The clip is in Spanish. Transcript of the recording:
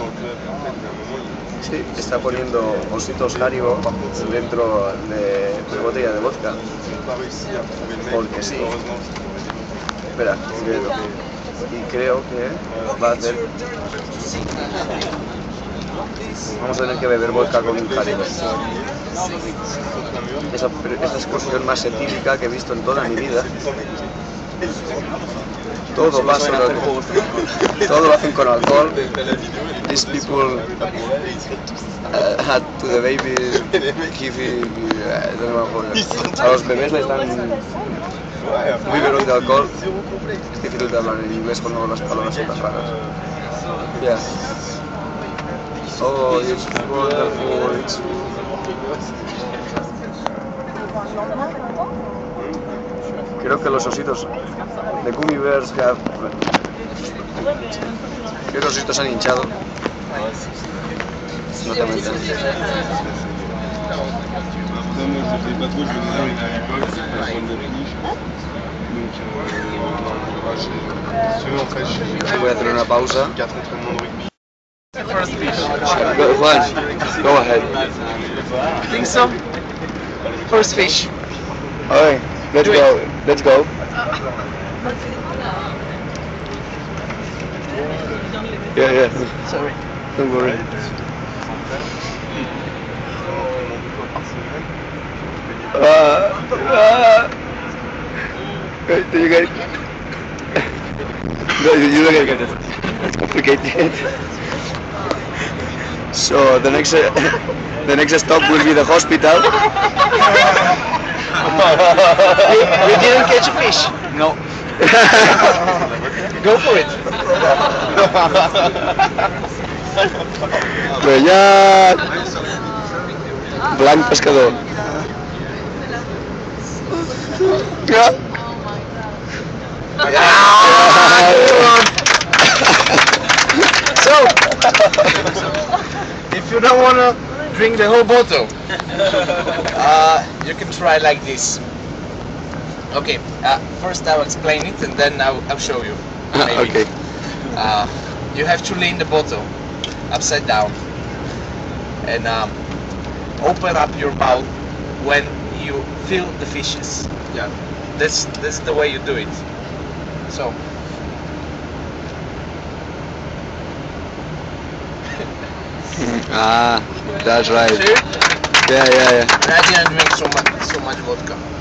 un Sí, está poniendo ositos Haribo dentro de, botella de vodka. Porque sí. Espera, y creo que va a hacer. Vamos a tener que beber vodka con Haribo. Es la, es la excursión más etílica que he visto en toda mi vida. Todo va sobre alcohol. Todo lo hacen con alcohol. These people uh, had to the baby giving, uh, me acuerdo. A los bebés les dan un biberón de alcohol. Es difícil de hablar en inglés cuando las palabras son tan raras. Yeah. Oh, it's wonderful. It's... Creo que los ositos de Gummy Bears have... Creo que los ositos han hinchado. No te Voy a hacer una pausa. 4 entraînements de rugby. Go, Juan, go ahead. Think so? First fish. Alright, let's go. Let's go. Yeah, yeah. Sorry. Don't worry. Uh, uh, you it? No, you you don't get it. It's complicated. So the next uh, the next stop will be the hospital. You, you didn't catch a fish? No. Go for it. Bellat. Blanc pescador. Ja. So, if you don't wanna drink the whole bottle, uh, you can try like this. Okay, uh, first I'll explain it and then I'll, I'll show you. maybe. okay. Uh, you have to lean the bottle upside down and um, open up your mouth when you feel the fishes. Yeah, that's that's the way you do it. So. Ah, that's right. See? Yeah, yeah, yeah. And I didn't drink so much so much vodka.